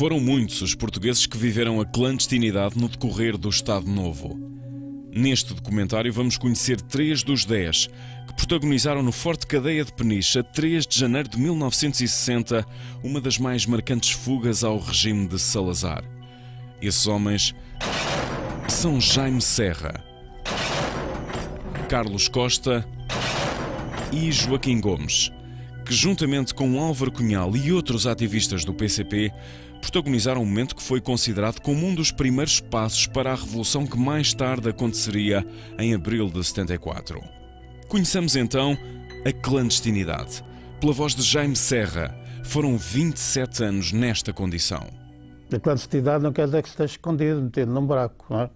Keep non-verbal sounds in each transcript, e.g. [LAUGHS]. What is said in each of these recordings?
Foram muitos os portugueses que viveram a clandestinidade no decorrer do Estado Novo. Neste documentário vamos conhecer três dos dez que protagonizaram no Forte Cadeia de Peniche, a 3 de janeiro de 1960, uma das mais marcantes fugas ao regime de Salazar. Esses homens são Jaime Serra, Carlos Costa e Joaquim Gomes, que juntamente com Álvaro Cunhal e outros ativistas do PCP protagonizaram um momento que foi considerado como um dos primeiros passos para a revolução que mais tarde aconteceria em abril de 74. Conheçamos então a clandestinidade. Pela voz de Jaime Serra, foram 27 anos nesta condição. A clandestinidade não quer dizer que esteja escondido, metido num buraco. Não é? A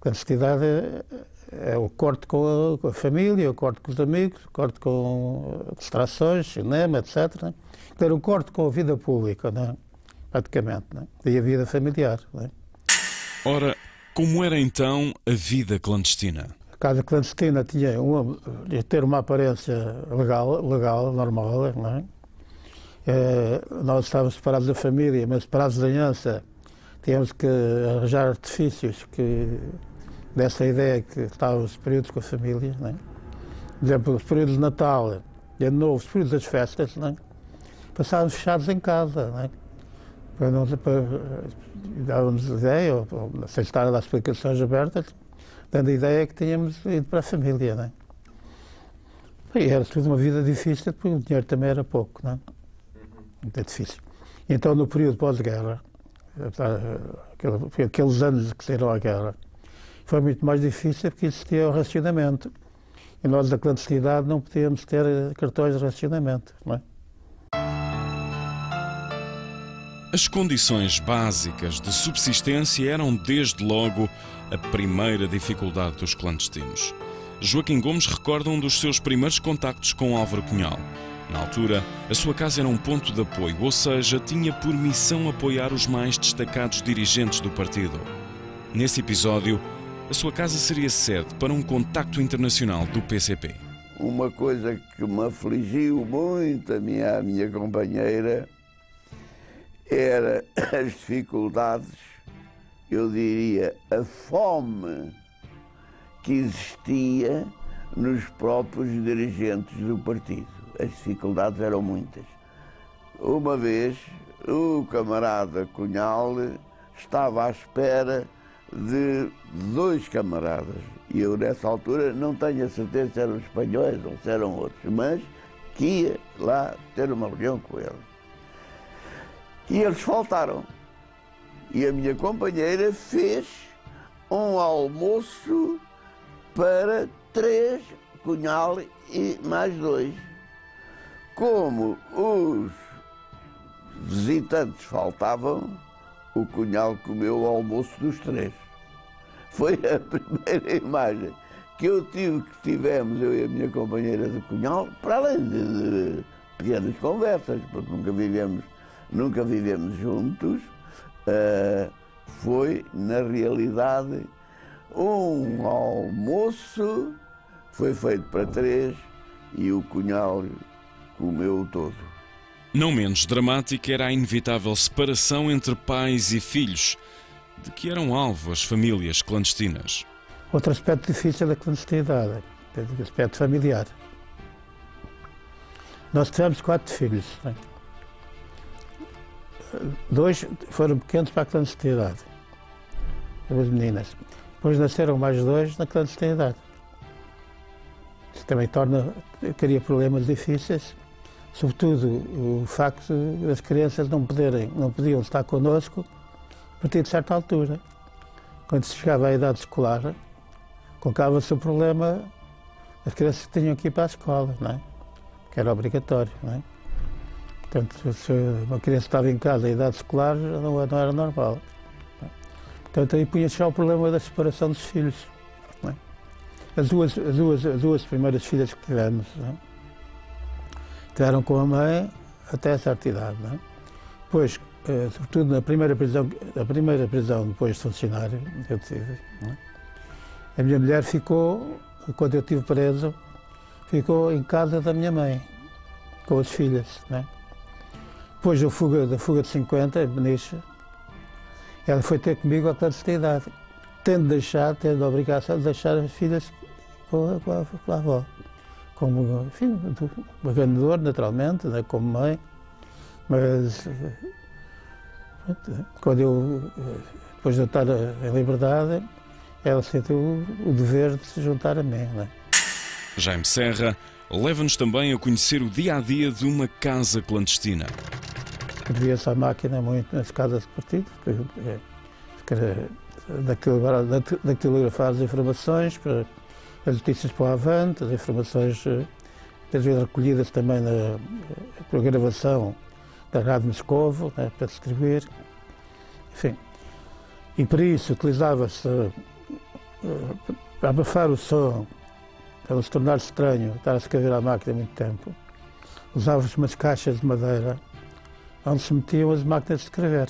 clandestinidade é, é o corte com a, com a, família, o corte com os amigos, o corte com distrações, cinema, etc. Ter o corte com a vida pública. Não é? Praticamente, né? e a vida familiar. Né? Ora, como era então a vida clandestina? A casa clandestina tinha uma, ter uma aparência legal, legal normal, não é? É, nós estávamos separados da família, mas separados da aliança, tínhamos que arranjar artifícios que dessa ideia que estávamos períodos com a família. Não é? Por exemplo, os períodos de Natal, de novo, os períodos das festas, não é? passávamos fechados em casa. Não é? Para não para, dávamos ideia, ou, ou, sem estar a dar explicações abertas, dando a ideia que tínhamos ido para a família, não é? E era tudo uma vida difícil, porque o dinheiro também era pouco, não é? Muito difícil. Então, no período pós-guerra, aqueles anos que saíram à guerra, foi muito mais difícil porque existia o racionamento. E nós, da clandestinidade, não podíamos ter cartões de racionamento, não é? As condições básicas de subsistência eram, desde logo, a primeira dificuldade dos clandestinos. Joaquim Gomes recorda um dos seus primeiros contactos com Álvaro Cunhal. Na altura, a sua casa era um ponto de apoio, ou seja, tinha por missão apoiar os mais destacados dirigentes do partido. Nesse episódio, a sua casa seria sede para um contacto internacional do PCP. Uma coisa que me afligiu muito a minha, a minha companheira era as dificuldades, eu diria, a fome que existia nos próprios dirigentes do partido. As dificuldades eram muitas. Uma vez, o camarada Cunhal estava à espera de dois camaradas. E eu, nessa altura, não tenho a certeza se eram espanhóis ou se eram outros, mas que ia lá ter uma reunião com eles. E eles faltaram. E a minha companheira fez um almoço para três, cunhal e mais dois. Como os visitantes faltavam, o cunhal comeu o almoço dos três. Foi a [LAUGHS] primeira imagem que eu tive, que tivemos, eu e a minha companheira de cunhal, para além de, de pequenas conversas, porque nunca vivemos nunca vivemos juntos, uh, foi, na realidade, um almoço, foi feito para três e o cunhal comeu todo. Não menos dramática era a inevitável separação entre pais e filhos, de que eram alvo as famílias clandestinas. Outro aspecto difícil da clandestinidade, o aspecto familiar. Nós tivemos quatro filhos. Né? Dois foram pequenos para a clandestinidade, duas meninas. Depois nasceram mais dois na clandestinidade. Isso também torna, cria problemas difíceis, sobretudo o facto das crianças não, poderem, não podiam estar connosco a partir de certa altura. Quando se chegava à idade escolar, colocava-se o problema, as crianças tinham que ir para a escola, não é? que era obrigatório. Não é? Portanto, se uma criança estava em casa, a idade escolar não, não era normal. Portanto, aí punha-se já o problema da separação dos filhos. É? As, duas, as, duas, as duas primeiras filhas que tivemos é? tiveram com a mãe até a certa idade. É? Depois, eh, sobretudo na primeira prisão, a primeira prisão depois de funcionário, eu tive, é? a minha mulher ficou, quando eu estive preso, ficou em casa da minha mãe, com as filhas. Não é? Depois da fuga, da fuga de 50, Beniche, ela foi ter comigo à clandestinidade, tendo deixado, tendo a obrigação de deixar as filhas com a, com a, com a avó. Como, enfim, uma naturalmente, né, como mãe, mas quando eu, depois de eu estar em liberdade, ela sentiu o dever de se juntar a mim. Né? Jaime Serra leva-nos também a conhecer o dia a dia de uma casa clandestina. Devia-se à máquina muito nas casas de partido, porque era datilografar as informações, para as notícias para o Avante, as informações, às vezes recolhidas também na, por gravação da Rádio Moscovo, né, para escrever. Enfim. E para isso utilizava-se, para abafar o som, para se tornar estranho, estar a escrever à máquina muito tempo, usava-se umas caixas de madeira onde se metiam as máquinas de escrever.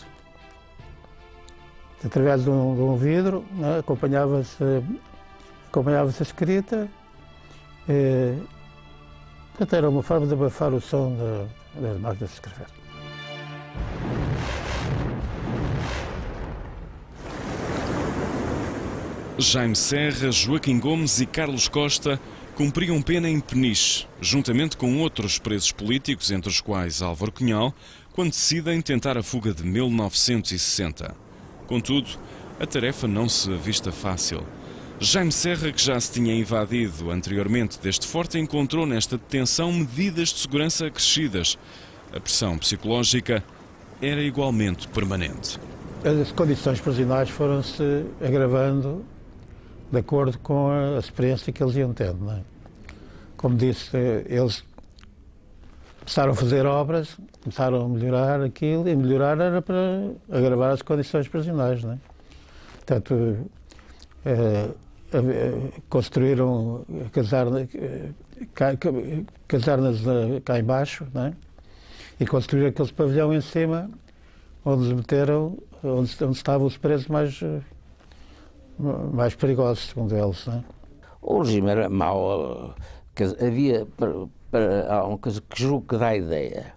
Através de um, de um vidro, né, acompanhava-se acompanhava a escrita. E, portanto, era uma forma de abafar o som das máquinas de escrever. Jaime Serra, Joaquim Gomes e Carlos Costa cumpriam pena em Peniche, juntamente com outros presos políticos, entre os quais Álvaro Cunhal, quando decidem tentar a fuga de 1960. Contudo, a tarefa não se avista fácil. Jaime Serra, que já se tinha invadido anteriormente deste forte, encontrou nesta detenção medidas de segurança acrescidas. A pressão psicológica era igualmente permanente. As condições prisionais foram-se agravando de acordo com a experiência que eles iam tendo. É? Como disse, eles começaram a fazer obras, começaram a melhorar aquilo, e melhorar era para agravar as condições prisionais. Não é? Portanto, eh, construíram casarnas, casarnas cá embaixo, é? e construíram aquele pavilhão em cima, onde meteram, onde, onde estavam os presos mais mais perigosos, segundo eles. Não é? O regime era mau. Havia, para, para, há uma coisa que julgo que dá a ideia.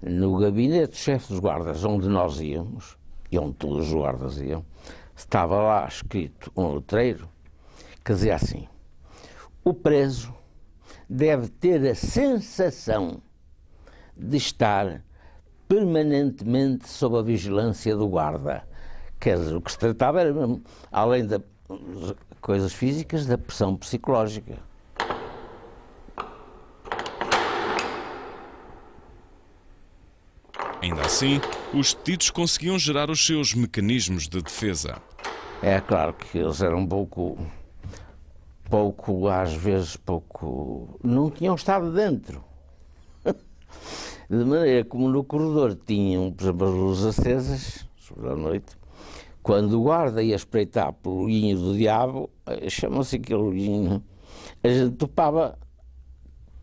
No gabinete chefe dos guardas, onde nós íamos, e onde todos os guardas iam, estava lá escrito um letreiro que dizia assim: o preso deve ter a sensação de estar permanentemente sob a vigilância do guarda. Quer dizer, o que se tratava era, além das coisas físicas, da pressão psicológica. Ainda assim, os detidos conseguiam gerar os seus mecanismos de defesa. É claro que eles eram um pouco, pouco, às vezes, pouco. não tinham estado dentro. [LAUGHS] De maneira como no corredor tinham, por exemplo, as luzes acesas, sobre a noite, quando o guarda ia espreitar pelo olhinho do diabo, eh, chama-se aquele olhinho, a gente topava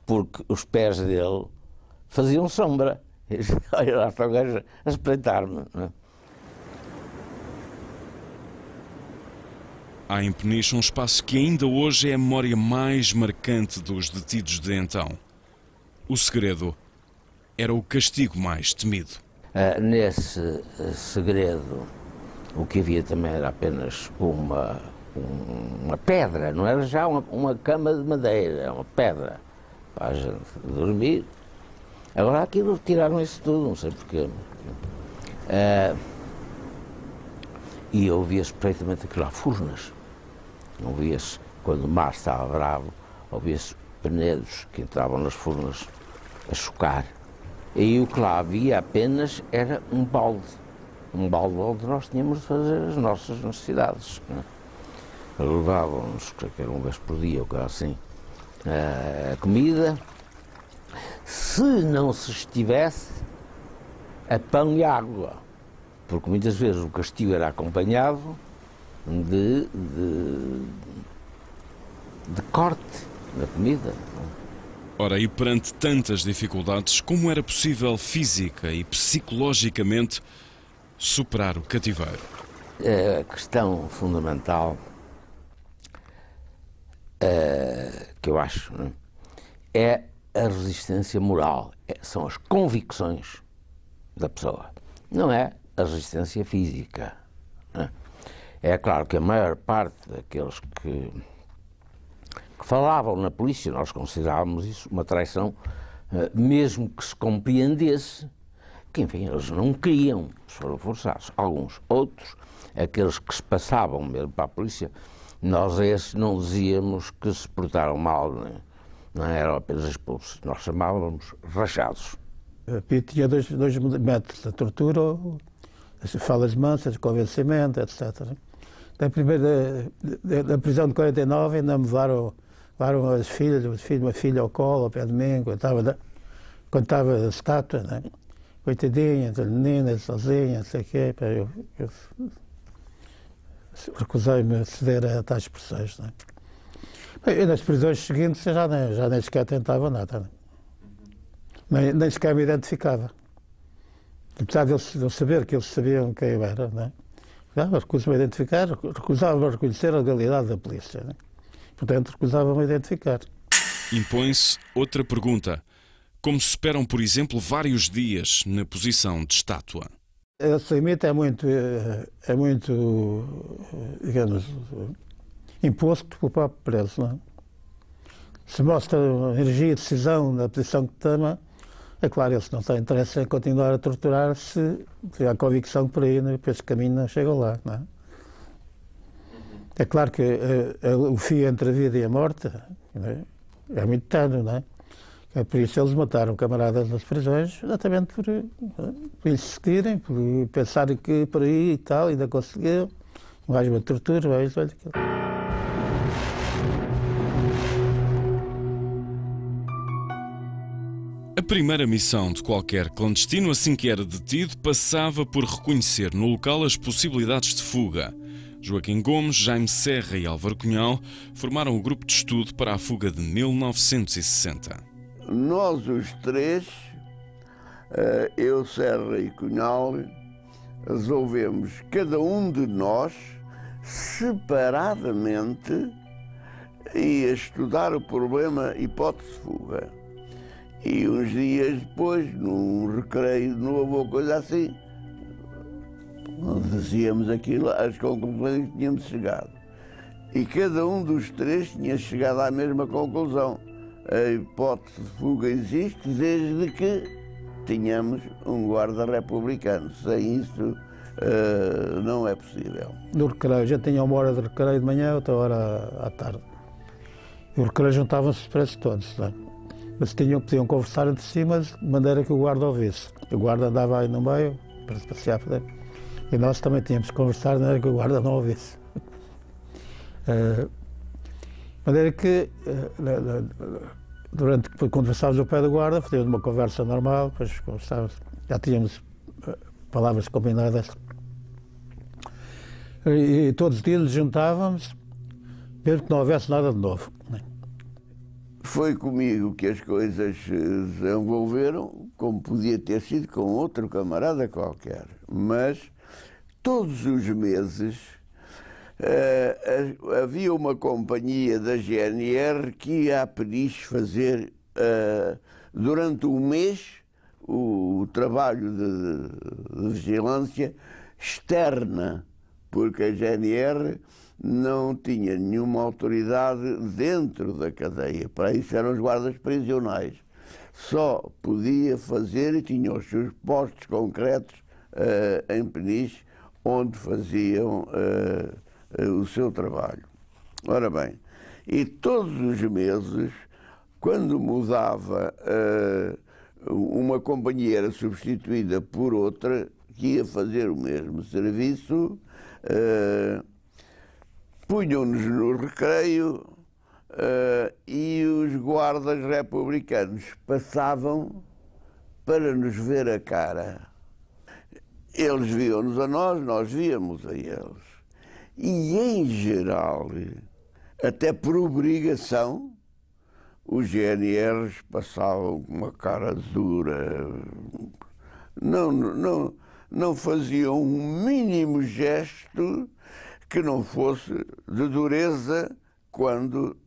porque os pés dele faziam sombra. [LAUGHS] Olha lá está o gajo a espreitar-me. É? Há em Peniche um espaço que ainda hoje é a memória mais marcante dos detidos de então. O segredo era o castigo mais temido. Uh, nesse segredo o que havia também era apenas uma, uma pedra, não era já uma, uma cama de madeira, uma pedra para a gente dormir. Agora aquilo tiraram isso tudo, não sei porquê. Uh, e ouvia-se perfeitamente aquilo lá, furnas. Ouvia-se, quando o mar estava bravo, ouvia-se penedos que entravam nas furnas a chocar. E o que lá havia apenas era um balde um balde onde nós tínhamos de fazer as nossas necessidades. É? Levávamos, creio que era uma vez por dia, ou assim, a comida. Se não se estivesse, a pão e água. Porque muitas vezes o castigo era acompanhado de, de, de corte na comida. Ora, e perante tantas dificuldades, como era possível física e psicologicamente superar o cativeiro? A questão fundamental uh, que eu acho né, é a resistência moral, é, são as convicções da pessoa, não é a resistência física. É? é claro que a maior parte daqueles que, que falavam na polícia, nós considerávamos isso uma traição, eh, mesmo que se compreendesse que, enfim, eles não queriam, foram forçados. Alguns, outros, aqueles que se passavam mesmo para a polícia, nós esses não dizíamos que se portaram mal, não, é? não eram apenas expulsos, nós chamávamos rachados. A tinha dois, dois métodos, a tortura, as falas mansas, convencimento, etc. Da primeira, da, da prisão de 49 ainda me levaram, levaram as filhas, uma filha ao colo, ao pé de mim, quando estava, quando estava a estátua, né? Coitadinhas, as meninas sozinhas, não sei o quê. Eu, eu recusei-me a ceder a tais expressões. Não é? Bem, e nas prisões seguintes já nem, já nem sequer tentava nada. Não é? nem, nem sequer me identificava. Apesar de eu saber que eles sabiam quem eu era, não é? recusava-me a identificar, recusava-me a reconhecer a legalidade da polícia. Não é? Portanto, recusava-me a identificar. Impõe-se outra pergunta. Como se esperam, por exemplo, vários dias na posição de estátua? Esse limite é muito, é, é muito, digamos, imposto pelo próprio preso. Não é? Se mostra energia e decisão na posição que toma, é claro, eles não têm interesse em continuar a torturar se tiver convicção que por aí, né, por esse caminho, não chegam lá. Não é? é claro que é, o fio entre a vida e a morte é, é muito tano, não é? É por isso eles mataram camaradas nas prisões, exatamente por, por insistirem, por pensarem que por aí e tal, ainda conseguiram. Mais uma tortura, mais olha aquilo. A primeira missão de qualquer clandestino, assim que era detido, passava por reconhecer no local as possibilidades de fuga. Joaquim Gomes, Jaime Serra e Álvaro Cunhal formaram o grupo de estudo para a fuga de 1960 nós os três, eh, eu, Serra e Cunhal, resolvemos, cada um de nós, separadamente, ia estudar o problema hipótese fuga. E uns dias depois, num recreio novo ou coisa assim, dizíamos aquilo, as conclusões que tínhamos chegado. E cada um dos três tinha chegado à mesma conclusão a hipótese de fuga existe desde que tenhamos um guarda republicano. Sem isso, uh, não é possível. No recreio, já tinha uma hora de recreio de manhã, outra hora à tarde. E o recreio juntavam-se presos todos, não é? mas tinham, podiam conversar entre si, mas de maneira que o guarda ouvisse. O guarda andava aí no meio para se passear por dentro. E nós também tínhamos que conversar de maneira que o guarda não ouvisse. Uh, maneira que, eh, durante, quando conversávamos ao pé da guarda, fazíamos uma conversa normal, depois já tínhamos eh, palavras combinadas. E, todos os dias nos juntávamos, mesmo que não houvesse nada de novo. Né? Foi comigo que as coisas se desenvolveram, como podia ter sido com outro camarada qualquer. Mas todos os meses uh, havia uma companhia da GNR que ia a Peniche fazer uh, durante um mês o, o trabalho de, de, vigilância externa, porque a GNR não tinha nenhuma autoridade dentro da cadeia. Para isso eram os guardas prisionais. Só podia fazer e tinha os seus postos concretos uh, em Peniche, onde faziam o seu trabalho. Ora bem, e todos os meses, quando mudava uh, uma companhia era substituída por outra que ia fazer o mesmo serviço, uh, punham-nos no recreio uh, e os guardas republicanos passavam para nos ver a cara. Eles viam-nos a nós, nós víamos a eles. E, em geral, até por obrigação, os GNRs passavam com uma cara dura, não, não, não faziam um mínimo gesto que não fosse de dureza quando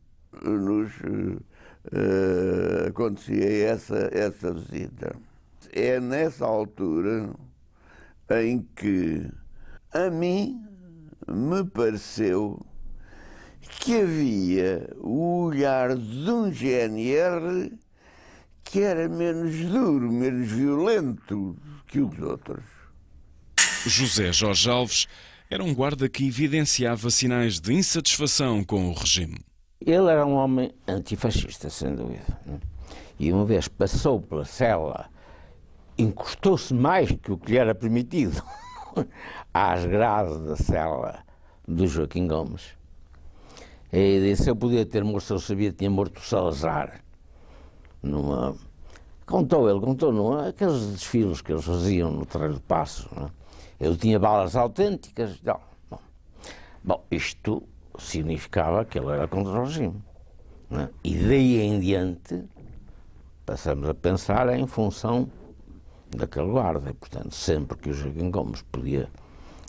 nos uh, acontecia essa, essa visita. É nessa altura em que a mim me pareceu que havia o olhar de um GNR que era menos duro, menos violento que os outros. José Jorge Alves era um guarda que evidenciava sinais de insatisfação com o regime. Ele era um homem antifascista, sem dúvida. Né? E uma vez passou pela cela, encostou-se mais que o que lhe era permitido [LAUGHS] [LAUGHS] às grades da cela do Joaquim Gomes. E disse: Eu podia ter morto, eu sabia que tinha morto o Salazar. Numa... Contou ele, contou numa, aqueles desfiles que eles faziam no terreno de passo. É? Ele tinha balas autênticas. Bom. Bom, isto significava que ele era contra o regime. É? E daí em diante passamos a pensar em função daquele guarda. E, portanto, sempre que o Joaquim Gomes podia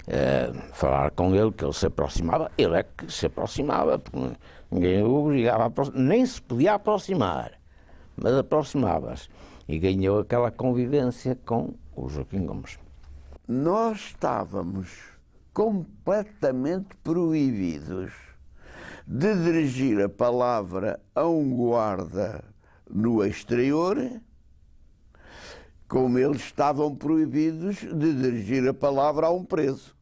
eh, falar com ele, que ele se aproximava, ele é que se aproximava, porque ninguém o obrigava a aproximar, nem se podia aproximar, mas aproximava-se. E ganhou aquela convivência com o Joaquim Gomes nós estávamos completamente proibidos de dirigir a palavra a um guarda no exterior, como eles estavam proibidos de dirigir a palavra a um preso.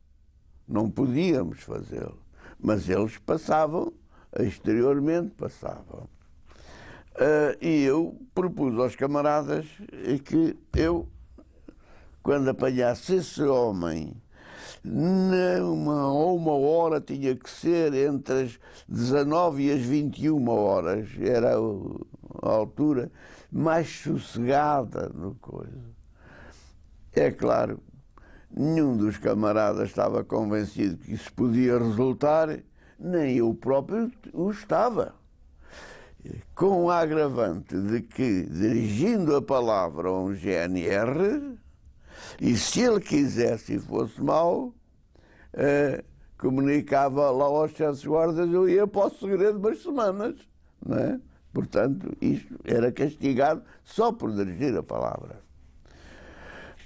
Não podíamos fazê-lo. Mas eles passavam, exteriormente passavam. Uh, e eu propus aos camaradas que eu quando apanhasse esse homem, numa uma hora tinha que ser entre as 19 e as 21 horas, era a altura mais sossegada no coisa. É claro, nenhum dos camaradas estava convencido que isso podia resultar, nem eu próprio o estava. Com o agravante de que, dirigindo a palavra a um GNR, e se ele quisesse e fosse mau, eh, comunicava lá aos de guardas, eu ia para o segredo umas semanas. Não é? Portanto, isto era castigado só por dirigir a palavra.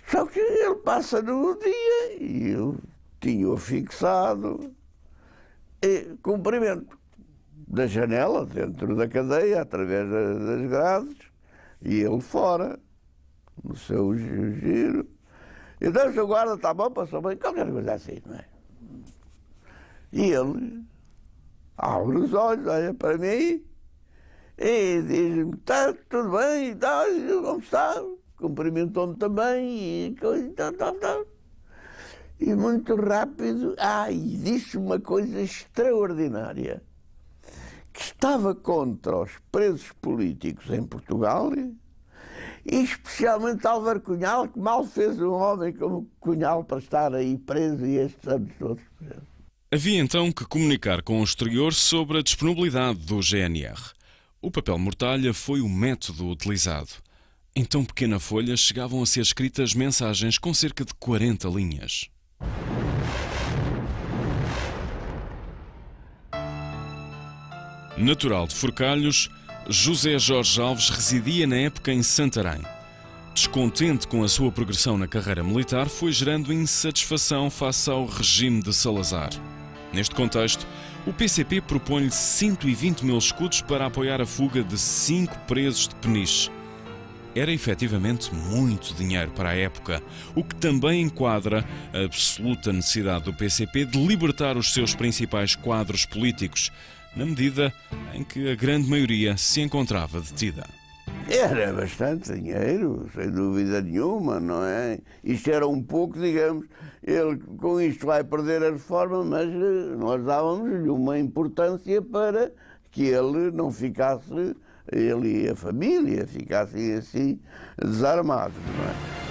Só que ele passa no dia e eu tinha-o fixado e cumprimento da janela, dentro da cadeia, através das grades, e ele fora, no seu giro. Então o seu guarda está bom, passou bem, qualquer coisa assim, não é? E ele abre os olhos, olha para mim e diz-me, está tudo bem e tal, como está? Cumprimentou-me também e coisa, tal, tal, tal. E muito rápido, ai, disse uma coisa extraordinária, que estava contra os presos políticos em Portugal e especialmente Álvaro Cunhal, que mal fez um homem como Cunhal para estar aí preso e estes anos todos presos. Havia então que comunicar com o exterior sobre a disponibilidade do GNR. O papel mortalha foi o método utilizado. Em tão pequena folha chegavam a ser escritas mensagens com cerca de 40 linhas. Natural de Forcalhos, José Jorge Alves residia na época em Santarém. Descontente com a sua progressão na carreira militar, foi gerando insatisfação face ao regime de Salazar. Neste contexto, o PCP propõe-lhe 120 mil escudos para apoiar a fuga de cinco presos de Peniche. Era efetivamente muito dinheiro para a época, o que também enquadra a absoluta necessidade do PCP de libertar os seus principais quadros políticos, na medida em que a grande maioria se encontrava detida. Era bastante dinheiro, sem dúvida nenhuma, não é? Isto era um pouco, digamos, ele com isto vai perder a reforma, mas eh, nós dávamos-lhe uma importância para que ele não ficasse, ele e a família ficassem assim desarmados, não é?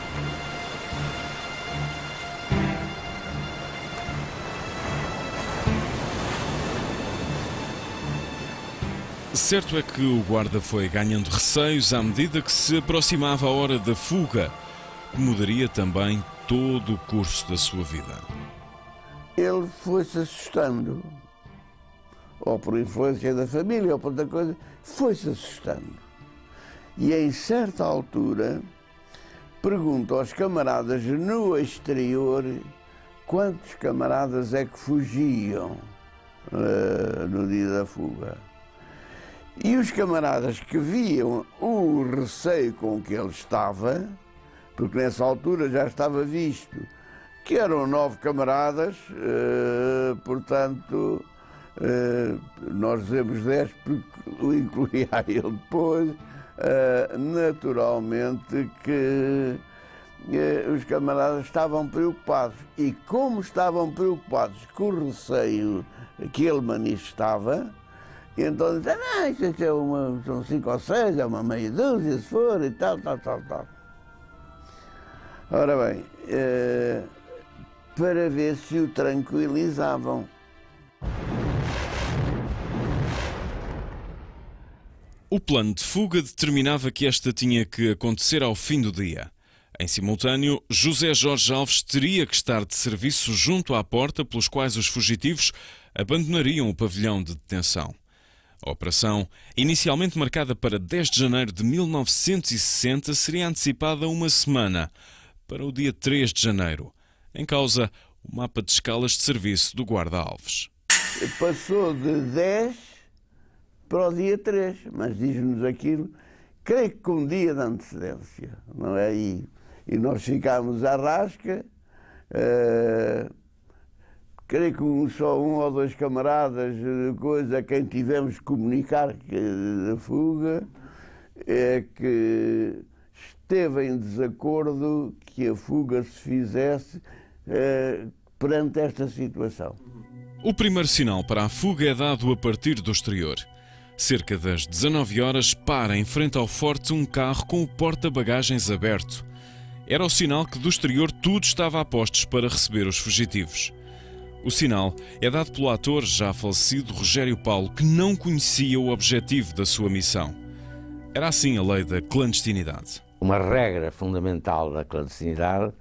Certo é que o guarda foi ganhando receios à medida que se aproximava a hora da fuga, que mudaria também todo o curso da sua vida. Ele foi-se assustando, ou por influência da família, ou por outra coisa, foi-se assustando. E em certa altura, pergunta aos camaradas no exterior quantos camaradas é que fugiam uh, no dia da fuga. E os camaradas que viam o receio com que ele estava, porque nessa altura já estava visto que eram nove camaradas, uh, portanto, uh, nós dizemos dez porque o incluía [LAUGHS] ele depois, naturalmente que os camaradas estavam preocupados. E como estavam preocupados com o receio que ele manifestava, então disseram, ah, isto é uma, são cinco ou seis, é uma meia dúzia, se for, e tal, tal, tal, tal. Ora bem, eh, para ver se o tranquilizavam. O plano de fuga determinava que esta tinha que acontecer ao fim do dia. Em simultâneo, José Jorge Alves teria que estar de serviço junto à porta pelos quais os fugitivos abandonariam o pavilhão de detenção. A operação, inicialmente marcada para 10 de janeiro de 1960, seria antecipada uma semana, para o dia 3 de janeiro. Em causa, o mapa de escalas de serviço do guarda-alves. Passou de 10 para o dia 3, mas diz-nos aquilo, creio que com um dia de antecedência, não é? E e nós ficámos à rasca. Uh, creio que um, só um ou dois camaradas, coisa a quem tivemos que comunicar da fuga, é que esteve em desacordo que a fuga se fizesse uh, perante esta situação. O primeiro sinal para a fuga é dado a partir do exterior. Cerca das 19 horas, para em frente ao forte um carro com o porta-bagagens aberto. Era o sinal que do exterior tudo estava a postos para receber os fugitivos. O sinal é dado pelo ator já falecido Rogério Paulo, que não conhecia o objetivo da sua missão. Era assim a lei da clandestinidade. Uma regra fundamental da clandestinidade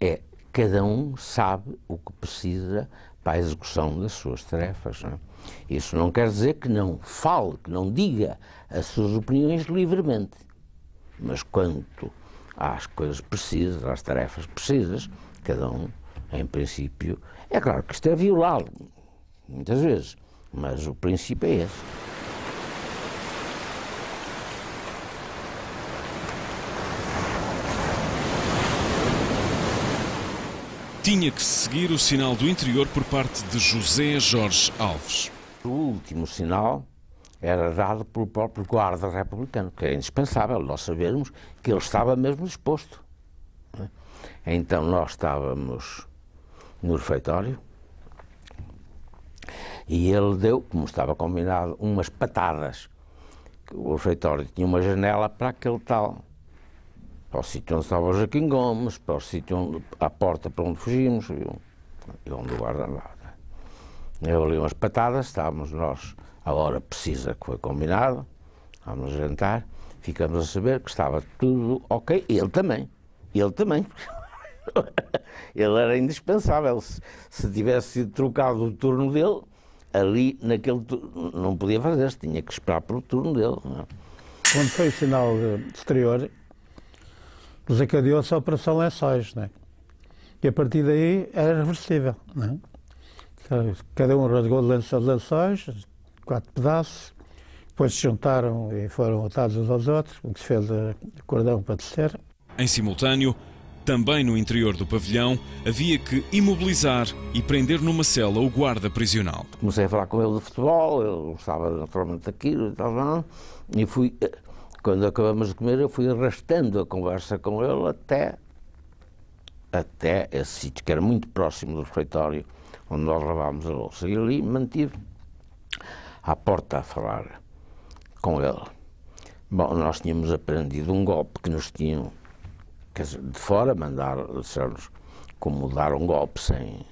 é cada um sabe o que precisa para a execução das suas tarefas. Não é? Isso não quer dizer que não fale, que não diga as suas opiniões livremente. Mas quanto às coisas precisas, às tarefas precisas, cada um, em princípio. É claro que isto é violado, muitas vezes, mas o princípio é esse. Tinha que seguir o sinal do interior por parte de José Jorge Alves. O último sinal era dado pelo próprio guarda republicano, que é indispensável nós sabermos que ele estava mesmo disposto. É? Então nós estávamos no refeitório e ele deu, como estava combinado, umas patadas. O refeitório tinha uma janela para aquele tal, para o sítio onde estava o Joaquim Gomes, para o sítio onde, a porta para onde fugimos e onde o guarda andava. Eu ali umas patadas, estávamos nós a hora precisa que foi combinado, vamos jantar, ficamos a saber que estava tudo ok, ele também, ele também. [LAUGHS] ele era indispensável. Se, se tivesse sido trocado o turno dele, ali naquele turno, não podia fazer, tinha que esperar pelo turno dele. É? Quando foi o sinal exterior, desencadeou-se a Operação Lençóis, né? e a partir daí era reversível. Né? Cada um rasgou de lençóis, quatro pedaços, depois se juntaram e foram atados uns aos outros, o que se fez a cordão para descer. Em simultâneo, também no interior do pavilhão, havia que imobilizar e prender numa cela o guarda prisional. Comecei a falar com ele de futebol, ele gostava naturalmente daquilo e tal, e fui, eh, quando acabamos de comer, eu fui arrastando a conversa com ele até, até esse sítio, que era muito próximo do refeitório, onde nós lavávamos a louça. E ali mantive à porta a falar com ele. Bom, nós tínhamos aprendido um golpe que nos tinham, quer dizer, de fora, mandar, disseram-nos como dar um golpe sem,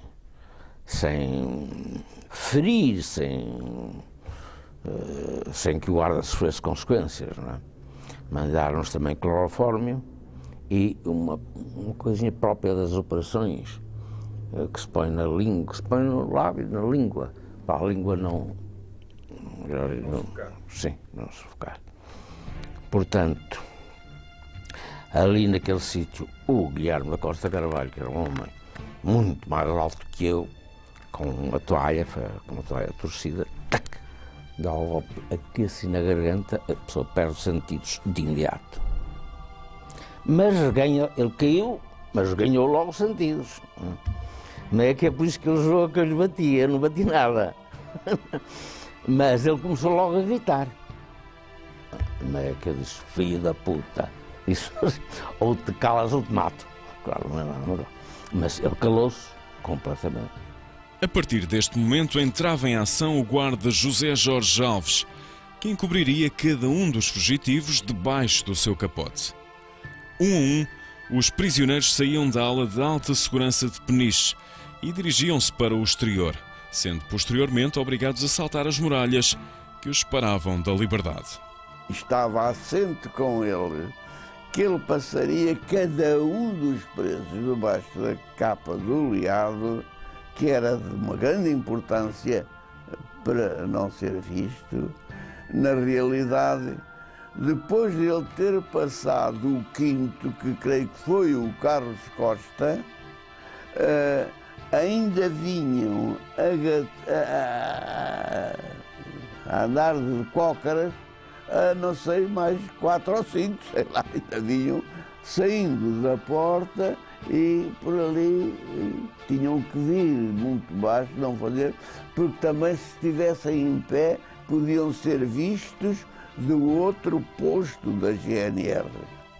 sem ferir, sem, uh, sem que o guarda sofresse consequências. Não é? Mandaram-nos também clorofórmio e uma, uma coisinha própria das operações uh, que se põe na língua, que se põe no lábio, na língua, para a língua não não, sim, não sufocar. Portanto, ali naquele sítio, o Guilherme da Costa Carvalho, que era um homem muito mais alto que eu, com a toalha, com a toalha torcida, tac, dá o golpe aqui assim na garganta, a pessoa perde os sentidos de imediato. Mas ganha, ele caiu, mas ganhou logo os sentidos. Não é que é por isso que ele jogou que eu lhe batia, não bati nada. [LAUGHS] Mas ele começou logo a gritar. Não é que eu disse, filho da puta. Isso, [LAUGHS] ou te calas ou te mato. Claro, não é nada. Mas ele calou-se completamente. A partir deste momento entrava em ação o guarda José Jorge Alves, que encobriria cada um dos fugitivos debaixo do seu capote. Um a um, os prisioneiros saíam da ala de alta segurança de Peniche e dirigiam-se para o exterior, sendo posteriormente obrigados a saltar as muralhas que os separavam da liberdade. Estava assente com ele que ele passaria cada um dos presos debaixo da capa do liado que era de uma grande importância para não ser visto, na realidade, depois de ele ter passado o quinto, que creio que foi o Carlos Costa, uh, ainda vinham a, a, a, andar de cócaras a não sei mais quatro ou cinco, sei lá, ainda vinham saindo da porta e por ali tinham que vir muito baixo, não fazer, porque também se estivessem em pé podiam ser vistos do outro posto da GNR.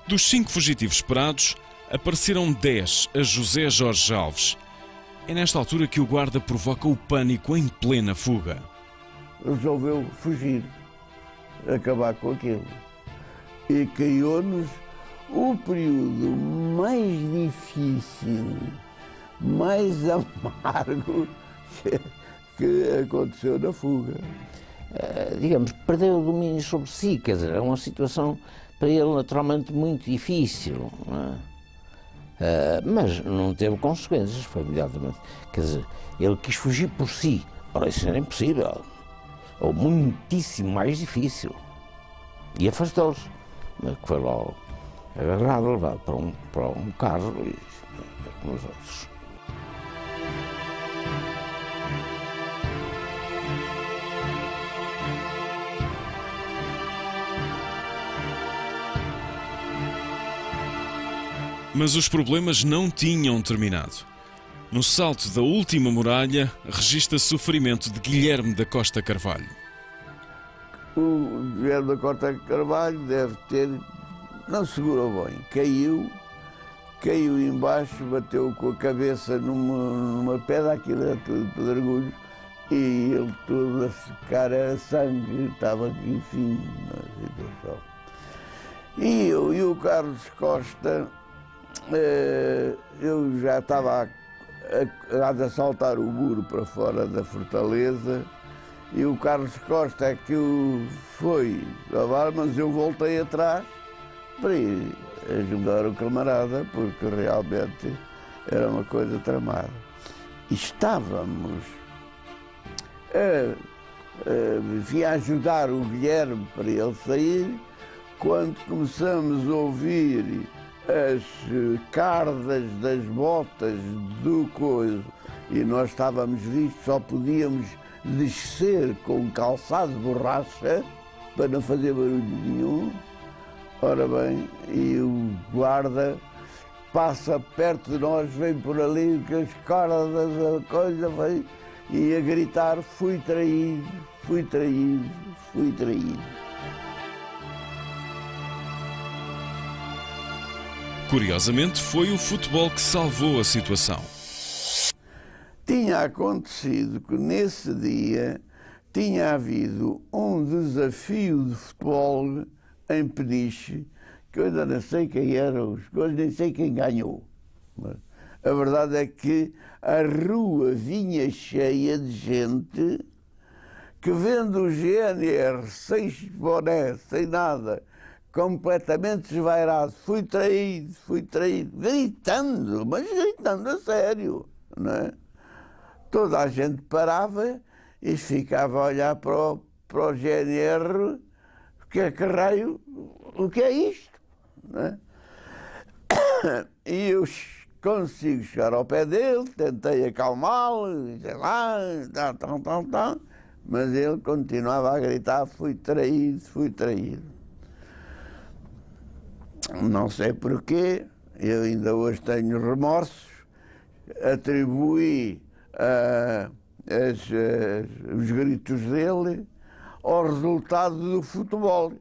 Dos cinco fugitivos esperados, apareceram dez a José Jorge Alves. É nesta altura que o guarda provoca o pânico em plena fuga. Resolveu fugir, acabar com aquilo. E caiu-nos o período mais difícil, mais [LAUGHS] amargo que, que aconteceu na fuga. Uh, digamos, perdeu o domínio sobre si, quer dizer, é uma situação para ele naturalmente muito difícil, não é? uh, mas não teve consequências, foi imediatamente. Quer dizer, ele quis fugir por si, para isso era impossível, ou muitíssimo mais difícil. E afastou-se, que foi logo agarrado, levado para um, para um carro e com os outros. Mas os problemas não tinham terminado. No salto da última muralha, registra sofrimento de Guilherme da Costa Carvalho. O Guilherme da Costa Carvalho deve ter não segurou bem, caiu, caiu embaixo, bateu com a cabeça numa, numa pedra, aquilo era tudo pedregulho, e ele todo a secar era sangue, estava enfim na situação. E eu e o Carlos Costa, eh, eu já estava a, a, a saltar o muro para fora da fortaleza, e o Carlos Costa é que foi lavar, mas eu voltei atrás para ir ajudar o camarada, porque realmente era uma coisa tramada. Estávamos a, a, a ajudar o Guilherme para ele sair, quando começamos a ouvir as cardas das botas do coiso e nós estávamos vistos, só podíamos descer com calçado de borracha para não fazer barulho nenhum. Ora bem, e o guarda passa perto de nós, vem por ali com as cordas, a coisa, vem, e a gritar: fui traído, fui traído, fui traído. Curiosamente, foi o futebol que salvou a situação. Tinha acontecido que nesse dia tinha havido um desafio de futebol em Peniche, que eu ainda não sei quem eram os coisas, nem sei quem ganhou. A verdade é que a rua vinha cheia de gente que vendo o GNR sem boné, sem nada, completamente desvairado, fui traído, fui traído, gritando, mas gritando a sério, não é? Toda a gente parava e ficava a olhar para o, para o GNR que é que raio, o que é isto? É? [COUGHS] E os consigo chegar ao pé dele, tentei acalmá-lo, sei lá, tal, tal, tal, tal, mas ele continuava a gritar: fui traído, fui traído. Não sei porquê, eu ainda hoje tenho remorsos, atribuí uh, as, uh, os gritos dele ao resultado do futebol.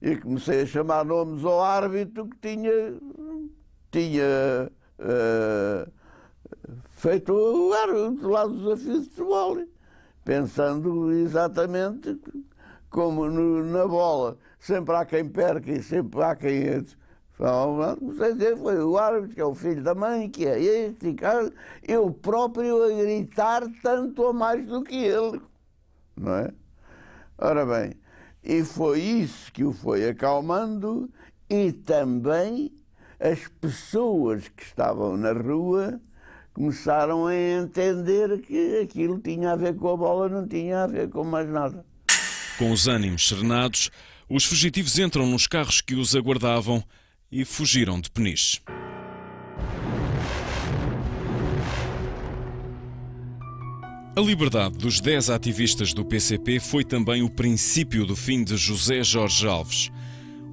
E comecei a chamar nomes ao árbitro que tinha, tinha uh, feito lá do desafio de futebol, pensando exatamente como no, na bola. Sempre há quem perca e sempre há quem. Não sei dizer, foi o árbitro, que é o filho da mãe, que é este, eu próprio a gritar tanto ou mais do que ele. Não é? Ora bem, e foi isso que o foi acalmando e também as pessoas que estavam na rua começaram a entender que aquilo tinha a ver com a bola, não tinha a ver com mais nada. Com os ânimos serenados, os fugitivos entram nos carros que os aguardavam e fugiram de Peniche. A liberdade dos 10 ativistas do PCP foi também o princípio do fim de José Jorge Alves.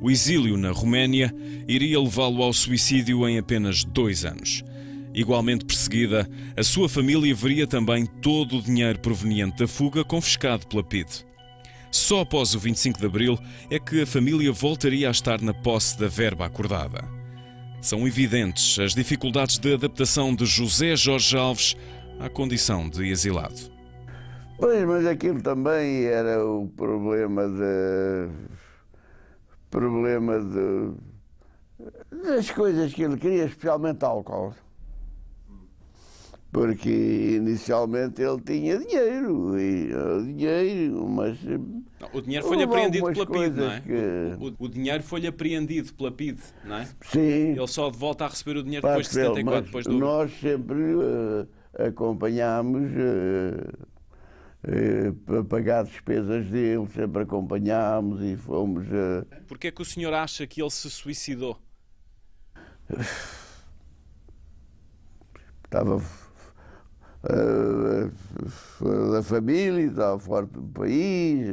O exílio na Roménia iria levá-lo ao suicídio em apenas dois anos. Igualmente perseguida, a sua família veria também todo o dinheiro proveniente da fuga confiscado pela PIDE. Só após o 25 de abril é que a família voltaria a estar na posse da verba acordada. São evidentes as dificuldades de adaptação de José Jorge Alves à condição de exilado. Pois, mas aquilo também era o problema de. problema de. das coisas que ele queria, especialmente álcool. Porque inicialmente ele tinha dinheiro, e, uh, dinheiro, mas. Não, o dinheiro foi-lhe apreendido pela PID, não é? Que... O, o, dinheiro foi-lhe apreendido pela PID, não é? Sim. Ele só volta a receber o dinheiro depois de 74, depois do. Nós sempre. Uh, acompanhámos uh, uh, para pagar despesas dele, sempre acompanhámos e fomos. Uh... Porquê é que o senhor acha que ele se suicidou? Estava fora da família, estava fora do país,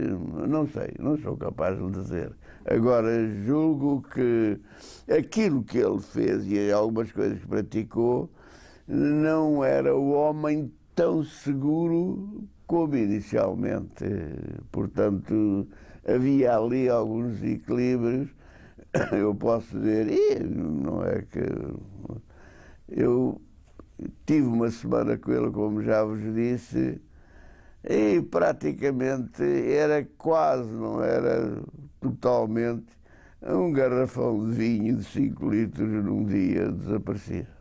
não sei, não sou capaz de dizer. Agora, julgo que aquilo que ele fez e algumas coisas que praticou não era o homem tão seguro como inicialmente. Portanto, havia ali alguns equilíbrios. [COUGHS] Eu posso dizer, e não é que. Eu tive uma semana com ele, como já vos disse, e praticamente era quase, não era totalmente, um garrafão de vinho de 5 litros num dia desaparecia.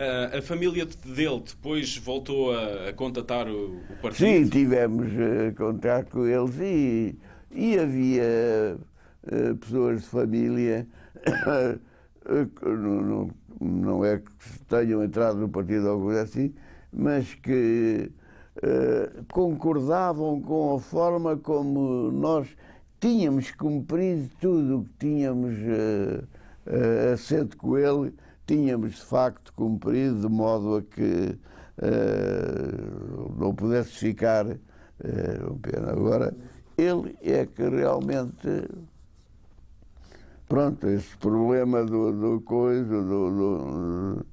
Uh, a família dele depois voltou a, a contatar o, o, partido? Sim, tivemos uh, contato com eles e, e havia uh, pessoas de família, [COUGHS] não, não, não, é que tenham entrado no partido ou coisa assim, mas que concordavam com a forma como nós tínhamos cumprido tudo o que tínhamos assento com ele tínhamos de facto cumprido de modo a que uh, não pudesse ficar uh, pena. Agora, ele é que realmente. Pronto, esse problema do, do coisa, do, do,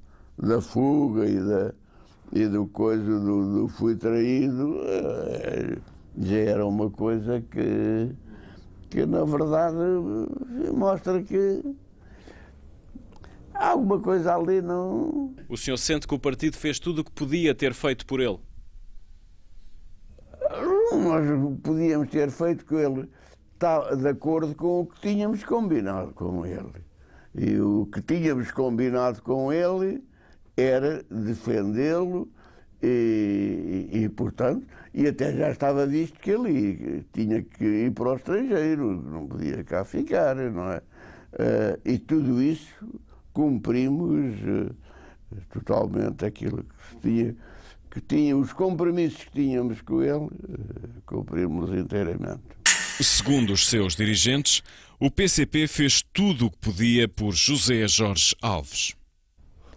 da fuga e, da, e do coisa do, do fui traído, uh, já era uma coisa que, que na verdade mostra que alguma coisa ali não. O senhor sente que o partido fez tudo o que podia ter feito por ele? Nós podíamos ter feito com ele está de acordo com o que tínhamos combinado com ele. E o que tínhamos combinado com ele era defendê-lo e, e, portanto, e até já estava visto que ele tinha que ir para o estrangeiro, não podia cá ficar, não é? Uh, e tudo isso cumprimos uh, totalmente aquilo que tinha, que tinha, os compromissos que tínhamos com ele, uh, cumprimos inteiramente. Segundo os seus dirigentes, o PCP fez tudo o que podia por José Jorge Alves.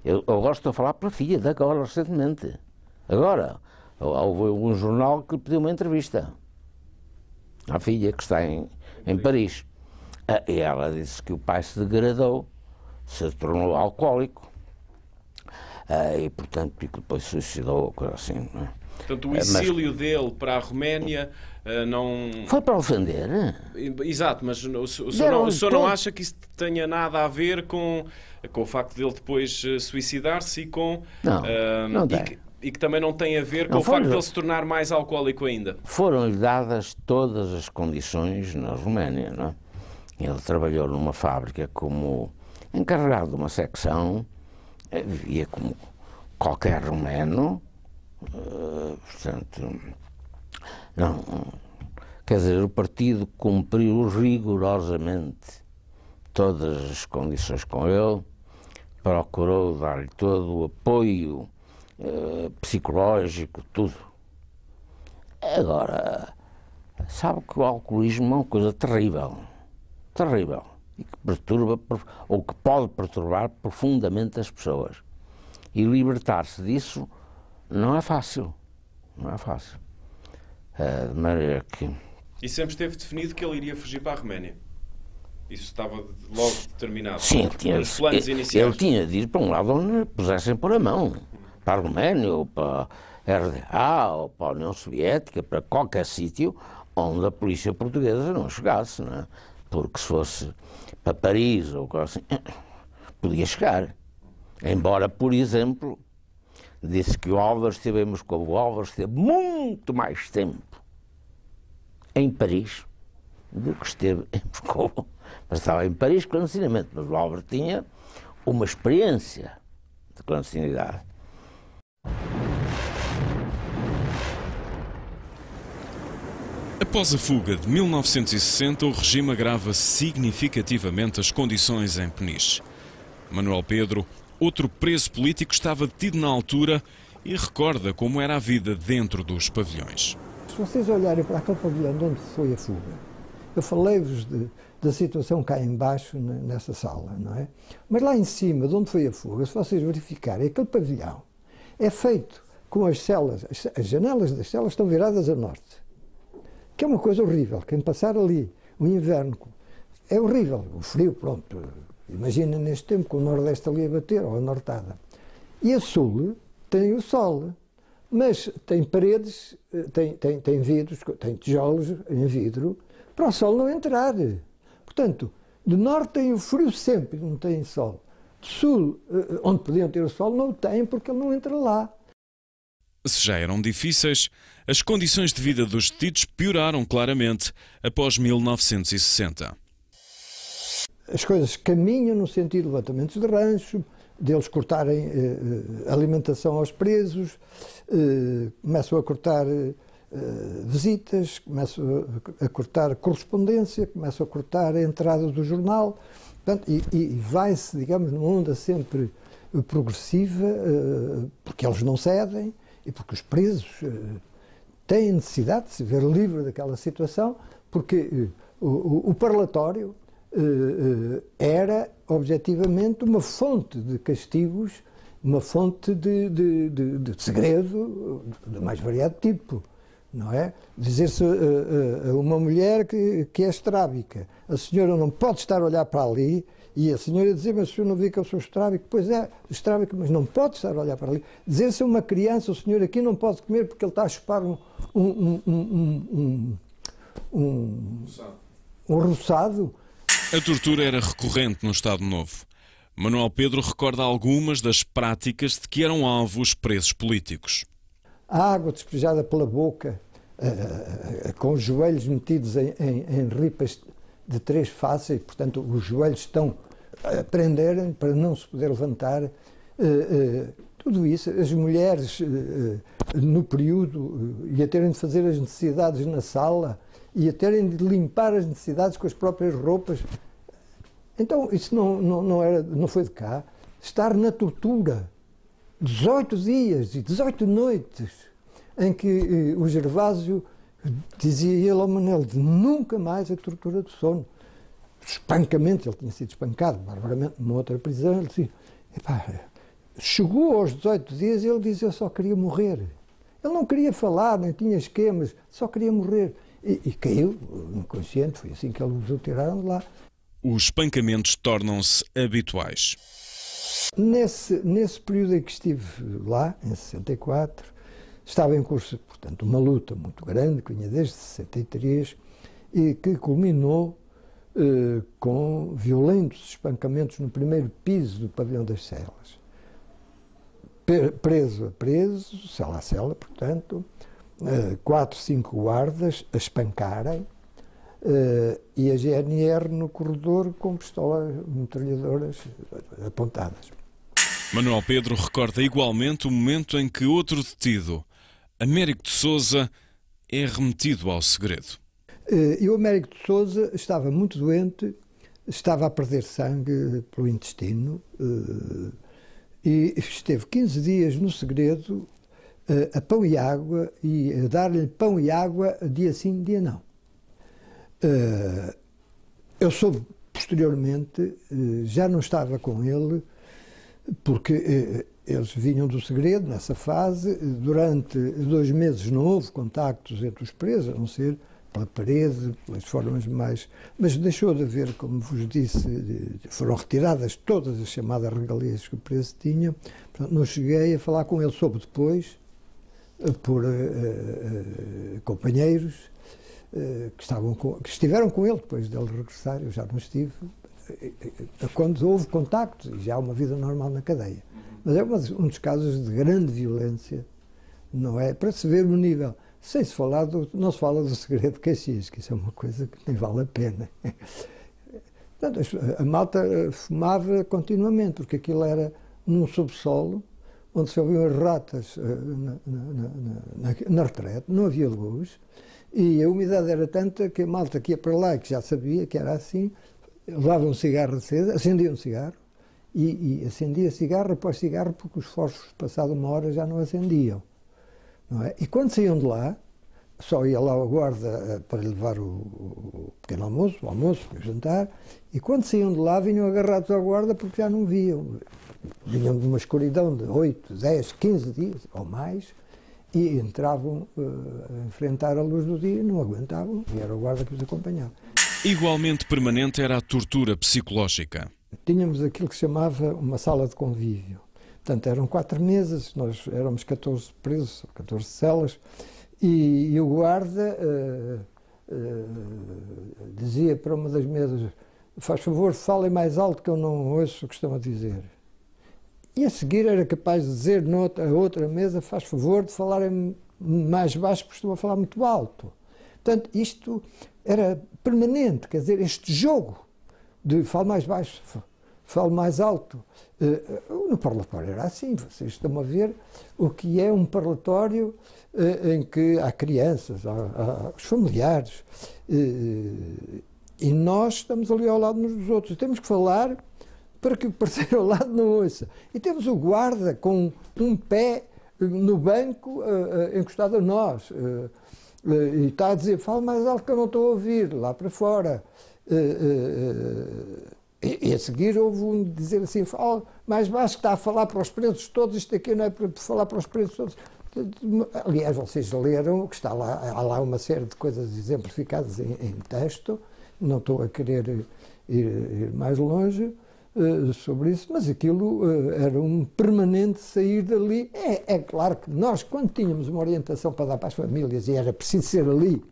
Eu, eu gosto de falar pela filha de agora, recentemente. Agora, houve um jornal que pediu uma entrevista à filha que está em, em Paris. Ah, e ela disse que o pai se degradou, se tornou alcoólico. Ah, e, portanto, e depois suicidou, coisa assim. Não é? Portanto, o exílio mas... dele para a Roménia uh, não. Foi para ofender. Exato, mas o, o, senhor, não, o senhor não acha que isso tenha nada a ver com, com o facto dele depois suicidar-se e com. Não, uh, não tem. E que, e que também não tem a ver com não, o facto de ele se tornar mais alcoólico ainda. Foram-lhe dadas todas as condições na Roménia, não é? Ele trabalhou numa fábrica como encarregado de uma secção, eh, vivia como qualquer romeno, uh, portanto, não, quer dizer, o partido cumpriu rigorosamente todas as condições com ele, procurou dar-lhe todo o apoio uh, psicológico, tudo. Agora, sabe que o alcoolismo é uma coisa terrível terrível e que perturba ou que pode perturbar profundamente as pessoas. E libertar-se disso não é fácil. Não é fácil. Uh, de maneira que. E sempre esteve definido que ele iria fugir para a Roménia. Isso estava logo determinado. Sim, ele tinha, os planos ele, iniciais. ele tinha de ir para um lado onde pusessem por a mão. Para a Roménia, ou para a RDA, ou para a União Soviética, para qualquer sítio onde a polícia portuguesa não chegasse. Não é? porque se fosse para Paris ou coisa assim, [COUGHS] podia chegar. Embora, por exemplo, disse que o Álvares esteve em Moscou. O Álvares esteve muito mais tempo em Paris do que esteve em [LAUGHS] Moscou. Mas estava em Paris clandestinamente, mas o Álvares tinha uma experiência de clandestinidade. Após a fuga de 1960, o regime agrava significativamente as condições em Peniche. Manuel Pedro, outro preso político, estava detido na altura e recorda como era a vida dentro dos pavilhões. Se vocês olharem para aquele pavilhão de onde foi a fuga, eu falei-vos da situação cá embaixo nessa sala, não é? Mas lá em cima, de onde foi a fuga, se vocês verificarem, aquele pavilhão é feito com as celas, as janelas das celas estão viradas a norte que é uma coisa horrível. Quem passar ali o inverno é horrível. O frio, pronto. Imagina neste tempo com o Nordeste ali a bater, ou a Nortada. E a Sul tem o Sol, mas tem paredes, eh, tem, tem, tem vidros, tem tijolos em vidro, para o Sol não entrar. Portanto, de Norte tem o frio sempre, não tem Sol. De Sul, eh, onde podiam ter o Sol, não o tem porque ele não entra lá. Se já eram difíceis, as condições de vida dos detidos pioraram claramente após 1960. As coisas caminham no sentido de levantamentos de rancho, deles cortarem eh, eh alimentação aos presos, eh, começam a cortar eh, visitas, começam a, a, cortar correspondência, começam a cortar a entrada do jornal, portanto, e, e vai-se, digamos, numa onda sempre progressiva, eh, porque eles não cedem, e porque os presos uh, têm necessidade de se ver livre daquela situação, porque uh, o, o, parlatório uh, era objetivamente uma fonte de castigos, uma fonte de, de, de, de segredo do mais variado tipo. Não é? Dizer-se a uma mulher que, que é estrábica, a senhora não pode estar a olhar para ali, e a senhora dizia, mas o senhor não vê que eu sou estrábico? Pois é, estrábico, mas não pode estar a olhar para ali. Dizer-se a uma criança, o senhor aqui não pode comer porque ele está a chupar um, um, um, um, um roçado. A tortura era recorrente no Estado Novo. Manuel Pedro recorda algumas das práticas de que eram alvos presos políticos. A água despejada pela boca, uh, com os joelhos metidos em, em, em ripas de três faces, portanto, os joelhos estão a prenderem para não se poder levantar. Uh, uh, tudo isso, as mulheres uh, no período e a terem de fazer as necessidades na sala e a terem de limpar as necessidades com as próprias roupas. Então, isso não, não, não, era, não foi de cá. Estar na tortura, 18 dias e 18 noites, em que o Gervásio Dizia ele ao Manel de nunca mais a tortura do sono. Espancamento, ele tinha sido espancado barbaramente numa outra prisão. Ele dizia: Epá, chegou aos 18 dias e ele dizia eu só queria morrer. Ele não queria falar, nem tinha esquemas, só queria morrer. E, e caiu, inconsciente, foi assim que eles o tiraram de lá. Os espancamentos tornam-se habituais. Nesse, nesse período em que estive lá, em 64, estava em curso, portanto, uma luta muito grande, que vinha desde 63, e que culminou eh, com violentos espancamentos no primeiro piso do pavilhão das celas. Preso a preso, cela a cela, portanto, eh, quatro, cinco guardas a espancarem eh, e a GNR no corredor com pistolas metralhadoras apontadas. Manuel Pedro recorda igualmente o momento em que outro detido, Américo de Souza, é remetido ao segredo. Eh, e o Américo de Souza estava muito doente, estava a perder sangue pelo intestino eh, e esteve 15 dias no segredo eh, a pão e água e a dar-lhe pão e água dia sim, dia não. Eu soube posteriormente, já não estava com ele, porque eles vinham do segredo nessa fase, durante dois meses não houve contactos entre os presos, a não ser pela parede, pelas formas mais. Mas deixou de haver, como vos disse, foram retiradas todas as chamadas regalias que o preso tinha. Portanto, não cheguei a falar com ele sobre depois, eh, por uh, uh, companheiros uh, que, estavam com, que estiveram com ele depois dele regressar. Eu já não estive. Quando houve contactos, já há uma vida normal na cadeia. Mas é um dos casos de grande violência, não é? Para se ver o nível sem se falar do, não se fala do segredo de Caxias, que isso é uma coisa que nem vale a pena. a malta eh, fumava continuamente, porque aquilo era num subsolo, onde se ouviam as ratas eh, na, na, na, na, retrete, não havia luz, e a umidade era tanta que a malta que ia para lá, que já sabia que era assim, levava um cigarro aceso, acendia um cigarro, e, e acendia cigarro após cigarro, porque os fósforos, passado uma hora, já não acendiam. É? E quando saíam de lá, só ia lá a guarda eh, para levar o, o, pequeno almoço, o almoço, o jantar, e quando saíam de lá vinham agarrados à guarda porque já não viam. Vinham de uma escuridão de 8, 10, 15 dias ou mais e entravam uh, a enfrentar a luz do dia e não aguentavam, e era o guarda que os acompanhava. Igualmente permanente era a tortura psicológica. Tínhamos aquilo que se chamava uma sala de convívio Portanto, eram quatro mesas, nós éramos 14 presos, 14 celas, e, e o guarda uh, uh, dizia para uma das mesas: faz favor, falem mais alto que eu não ouço o que estão a dizer. E a seguir era capaz de dizer noutra, a outra mesa: faz favor de falarem mais baixo porque estão a falar muito alto. Portanto, isto era permanente, quer dizer, este jogo de falar mais baixo, falo mais alto. Eh, no parlatório era assim, vocês estão a ver o que é um parlatório eh, em que há crianças, há, há os familiares, eh, e nós estamos ali ao lado uns dos outros. Temos que falar para que o parceiro ao lado não ouça. E temos o guarda com um pé no banco encostado a nós. e está a dizer, fala mais alto que eu não estou a ouvir, lá para fora. E, a seguir houve um dizer assim, oh, mais baixo que está a falar para os presos todos, isto aqui não é para falar para os presos todos. Aliás, vocês leram que está lá, há lá uma série de coisas exemplificadas em, em texto, não estou a querer ir, ir mais longe uh, sobre isso, mas aquilo uh, era um permanente sair dali. É, é claro que nós, quando tínhamos uma orientação para dar para as famílias e era preciso ser ali,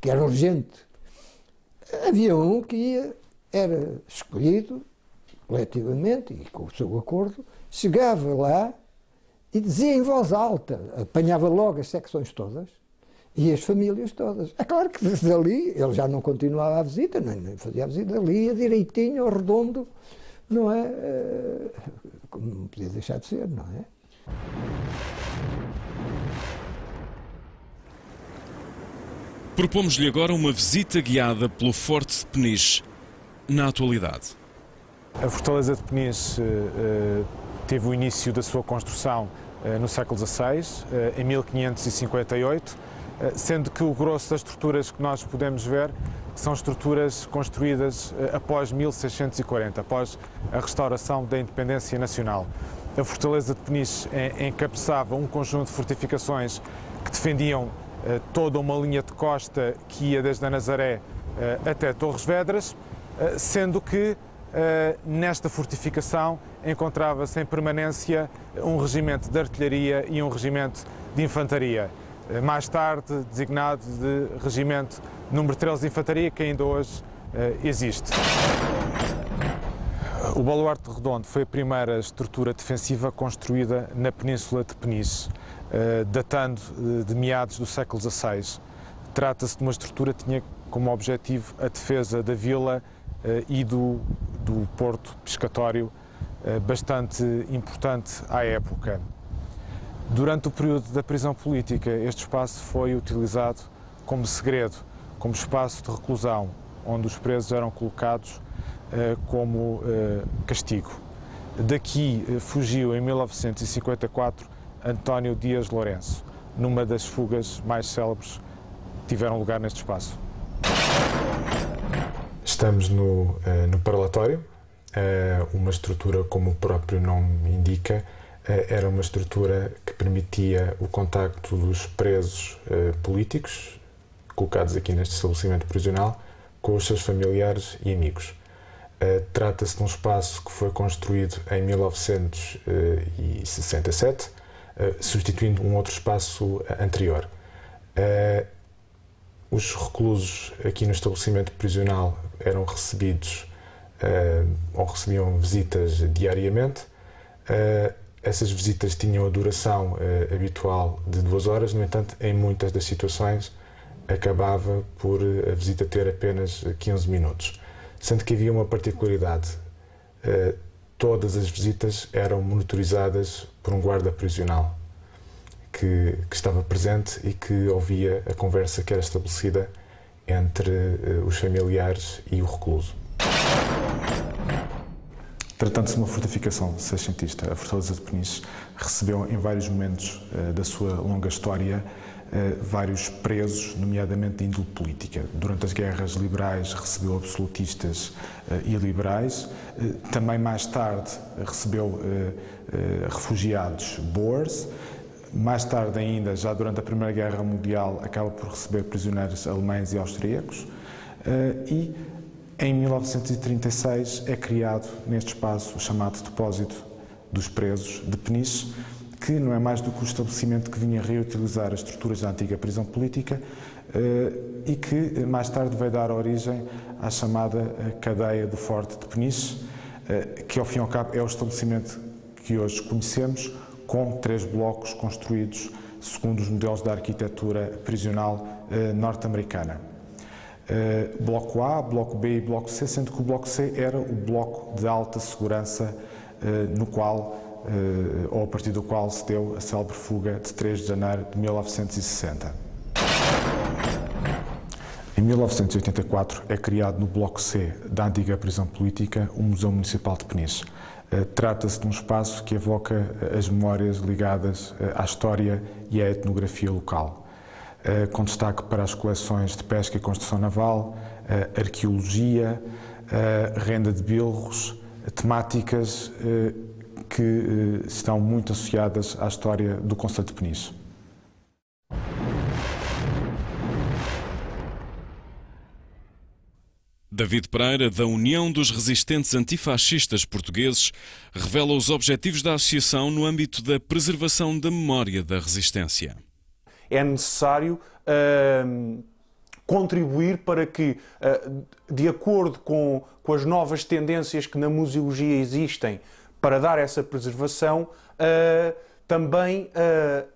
que era urgente, havia um que ia era escolhido coletivamente e com o seu acordo, chegava lá e dizia em voz alta, apanhava logo as secções todas e as famílias todas. É claro que desde ali ele já não continuava a visita, nem fazia a visita, ali ia direitinho, ao redondo, não é? Eh, como não podia deixar de ser, não é? Propomos-lhe agora uma visita guiada pelo Forte de Peniche, na atualidade? A Fortaleza de Peniche uh, teve o início da sua construção uh, no século XVI, em 1558, sendo que o grosso das estruturas que nós podemos ver são estruturas construídas após 1640, após a restauração da independência nacional. A fortaleza de Peniche encabeçava um conjunto de fortificações que defendiam toda uma linha de costa que ia desde a Nazaré até Torres Vedras, sendo que nesta fortificação encontrava-se em permanência um regimento de artilharia e um regimento de infantaria. Eh, mais tarde designado de Regimento número 13 de Infantaria, que ainda hoje existe. O baluarte redondo foi a primeira estrutura defensiva construída na Península de Peniche, uh, datando de meados do século XVI. Trata-se de uma estrutura que tinha como objetivo a defesa da vila uh, e do, do porto pescatório, bastante importante à época. Durante o período da prisão política, este espaço foi utilizado como segredo, como espaço de reclusão, onde os presos eram colocados como uh, castigo. Daqui uh, fugiu em 1954 António Dias Lourenço, numa das fugas mais célebres que tiveram lugar neste espaço. Estamos no, no parlatório, uma estrutura, como o próprio nome indica, eh, era uma estrutura que permitia o contacto dos presos eh, políticos, colocados aqui neste estabelecimento prisional, com os seus familiares e amigos. Eh, trata-se de um espaço que foi construído em 1967, substituindo um outro espaço anterior. Os reclusos aqui no estabelecimento prisional eram recebidos ou recebiam visitas diariamente essas visitas tinham a duração habitual de duas horas, no entanto, em muitas das situações acabava por eh, a visita ter apenas 15 minutos. Sendo que havia uma particularidade: uh, todas as visitas eram monitorizadas por um guarda prisional que, que, estava presente e que ouvia a conversa que era estabelecida entre uh, os familiares e o recluso. Tratando-se de uma fortificação seiscentista, a Fortaleza de Peniche recebeu em vários momentos uh, da sua longa história vários presos, nomeadamente de índole política. Durante as guerras liberais recebeu absolutistas e liberais. também mais tarde recebeu refugiados boers. Mais tarde ainda, já durante a Primeira Guerra Mundial, acaba por receber prisioneiros alemães e austríacos. e em 1936 é criado neste espaço o chamado Depósito dos Presos de Peniche, que não é mais do que o estabelecimento que vinha reutilizar as estruturas da antiga prisão política eh, e que mais tarde vai dar origem à chamada eh, cadeia do Forte de Peniche, eh, que ao fim e ao cabo é o estabelecimento que hoje conhecemos, com três blocos construídos segundo os modelos da arquitetura prisional norte-americana. Bloco A, Bloco B e Bloco C, sendo que o Bloco C era o bloco de alta segurança no qual, ou a partir do qual se deu a célebre fuga de 3 de janeiro de 1960. Em 1984 é criado no Bloco C da antiga prisão política o Museu Municipal de Peniche. Trata-se de um espaço que evoca as memórias ligadas à história e à etnografia local. Eh, com destaque para as coleções de pesca e construção naval, eh, arqueologia, eh, renda de bilros, temáticas que estão muito associadas à história do Conselho de Peniche. David Pereira, da União dos Resistentes Antifascistas Portugueses, revela os objetivos da associação no âmbito da preservação da memória da resistência é necessário uh, contribuir para que, uh, de acordo com, com as novas tendências que na museologia existem para dar essa preservação, uh, também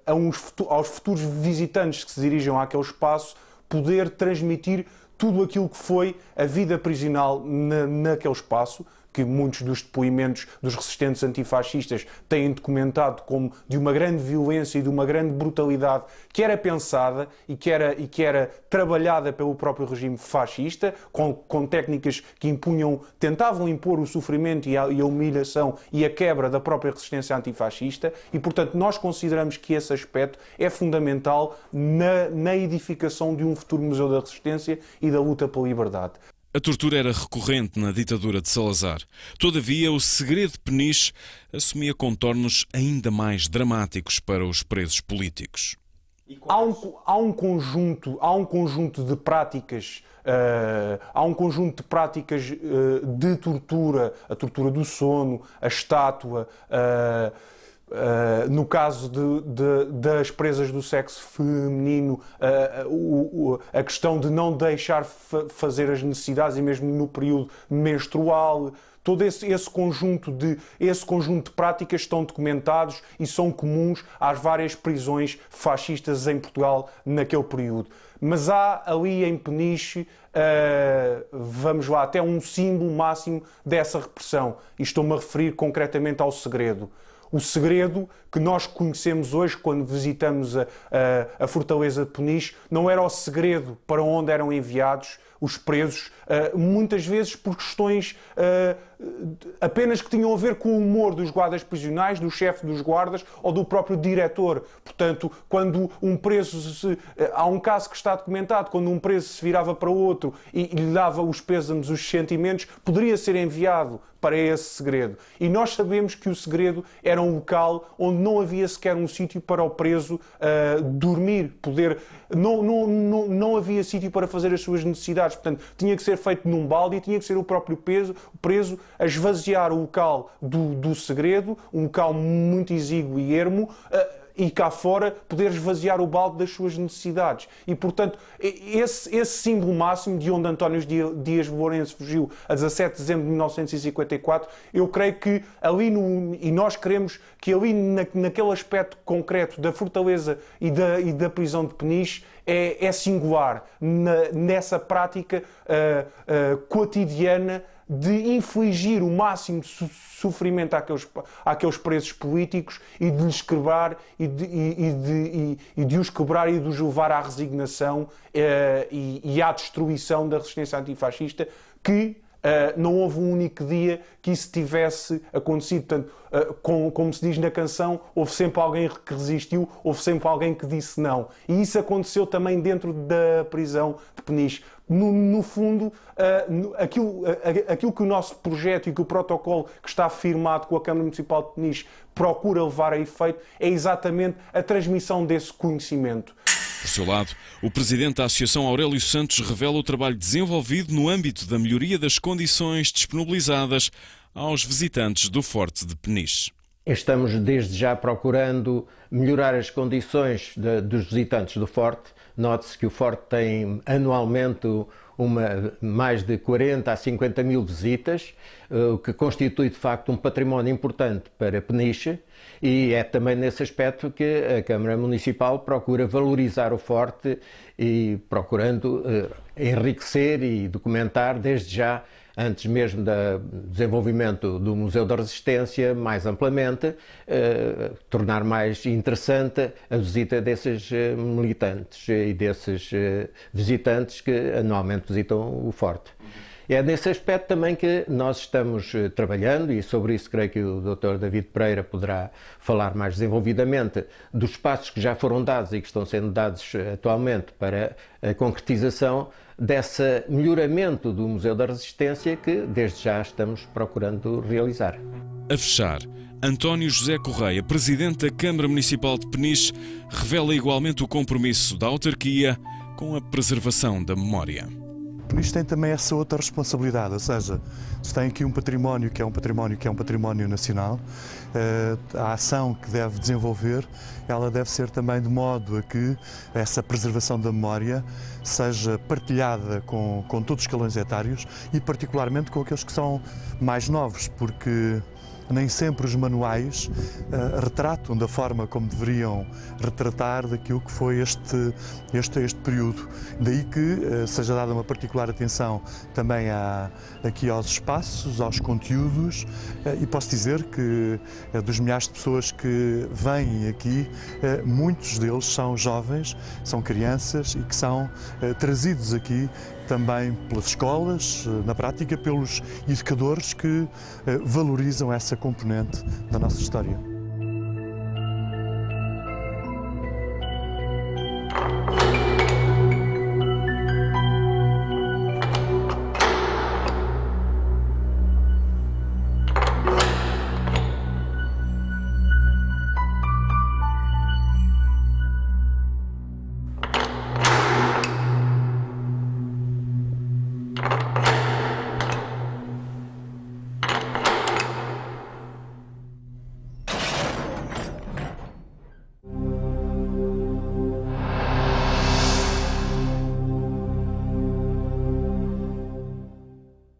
a uns, aos futuros visitantes que se dirijam àquele espaço poder transmitir tudo aquilo que foi a vida prisional na, naquele espaço, que muitos dos depoimentos dos resistentes antifascistas têm documentado como de uma grande violência e de uma grande brutalidade que era pensada e que era, e que era trabalhada pelo próprio regime fascista, com, com técnicas que impunham, tentavam impor o sofrimento e a, e a humilhação e a quebra da própria resistência antifascista, e portanto nós consideramos que esse aspecto é fundamental na, na edificação de um futuro Museu da Resistência e da luta pela liberdade. A tortura era recorrente na ditadura de Salazar. Todavia, o segredo de Peniche assumia contornos ainda mais dramáticos para os presos políticos. Há um, há um conjunto, há um conjunto de práticas, uh, há um conjunto de práticas uh, de tortura, a tortura do sono, a estátua. Uh, Uh, no caso de, de, das presas do sexo feminino, uh, a questão de não deixar fa fazer as necessidades e mesmo no período menstrual, todo esse, esse, conjunto de, esse conjunto de práticas estão documentados e são comuns às várias prisões fascistas em Portugal naquele período. Mas há ali em Peniche, uh, vamos lá, até um símbolo máximo dessa repressão. E estou-me a referir concretamente ao segredo o segredo que nós conhecemos hoje quando visitamos a, a, a Fortaleza de Peniche. Não era o segredo para onde eram enviados os presos, uh, muitas vezes por questões uh, apenas que tinham a ver com o humor dos guardas prisionais, do chefe dos guardas ou do próprio diretor. Portanto, quando um preso. Se, eh, há um caso que está documentado, quando um preso se virava para outro e, lhe dava os pêsames, os sentimentos, poderia ser enviado para esse segredo. E nós sabemos que o segredo era um local onde não havia sequer um sítio para o preso uh, dormir, poder. Não, não, não, não havia sítio para fazer as suas necessidades. Portanto, tinha que ser feito num balde e tinha que ser o próprio peso, preso a esvaziar o local do, do segredo, um local muito exíguo e ermo, uh, e cá fora poder esvaziar o balde das suas necessidades. E, portanto, esse, esse símbolo máximo de onde António Dias Lourenço fugiu a 17 de dezembro de 1954, eu creio que ali, no, e nós queremos que ali na, naquele aspecto concreto da fortaleza e da, e da prisão de Peniche, é, é singular na, nessa prática uh, uh, cotidiana de infligir o máximo de sofrimento àqueles, àqueles presos políticos e de lhes quebrar e de, e, de, e, e de os quebrar e de os levar à resignação eh, e, e à destruição da resistência antifascista que Uh, não houve um único dia que isso tivesse acontecido. Portanto, uh, com, como se diz na canção, houve sempre alguém que resistiu, houve sempre alguém que disse não. E isso aconteceu também dentro da prisão de Peniche no, no fundo, uh, aquilo, uh, aquilo que o nosso projeto e que o protocolo que está firmado com a Câmara Municipal de Peniche procura levar a efeito é exatamente a transmissão desse conhecimento. Por seu lado, o presidente da Associação Aurélio Santos revela o trabalho desenvolvido no âmbito da melhoria das condições disponibilizadas aos visitantes do Forte de Peniche. Estamos desde já procurando melhorar as condições de, dos visitantes do Forte Note-se que o Forte tem anualmente uma, mais de 40 a 50 mil visitas, eh, o que constitui de facto um património importante para Peniche. E é também nesse aspecto que a Câmara Municipal procura valorizar o Forte e procurando eh, enriquecer e documentar desde já antes mesmo do desenvolvimento do Museu da Resistência, mais amplamente, eh, tornar mais interessante a visita desses eh, militantes e desses eh, visitantes que anualmente visitam o Forte. É nesse aspecto também que nós estamos eh, trabalhando e sobre isso creio que o Dr. David Pereira poderá falar mais desenvolvidamente dos passos que já foram dados e que estão sendo dados eh, atualmente para a concretização desse melhoramento do Museu da Resistência que desde já estamos procurando realizar. A fechar, António José Correia, presidente da Câmara Municipal de Peniche, revela igualmente o compromisso da autarquia com a preservação da memória. Peniche tem também essa outra responsabilidade, ou seja, se tem aqui um património que é um património que é um património nacional, eh, a ação que deve desenvolver, ela deve ser também de modo a que essa preservação da memória seja partilhada com, com todos os escalões etários e particularmente com aqueles que são mais novos, porque nem sempre os manuais uh, retratam da forma como deveriam retratar daquilo que foi este, este, este período. Daí que uh, seja dada uma particular atenção também à, aqui aos espaços, aos conteúdos uh, e posso dizer que dos milhares de pessoas que vêm aqui, muitos deles são jovens, são crianças e que são trazidos aqui também pelas escolas, eh, na prática pelos educadores que eh, valorizam essa componente da nossa história.